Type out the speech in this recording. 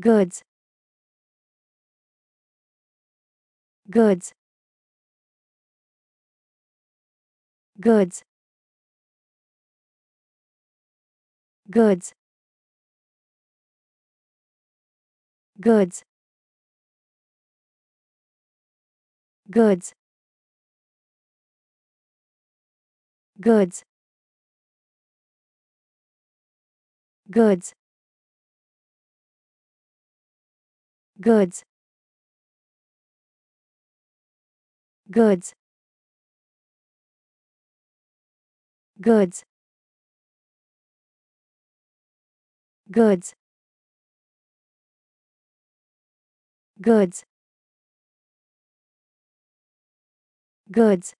goods. Goods. Goods. Goods. Goods. Goods. Goods. Goods goods. Goods. Goods. Goods. Goods. Goods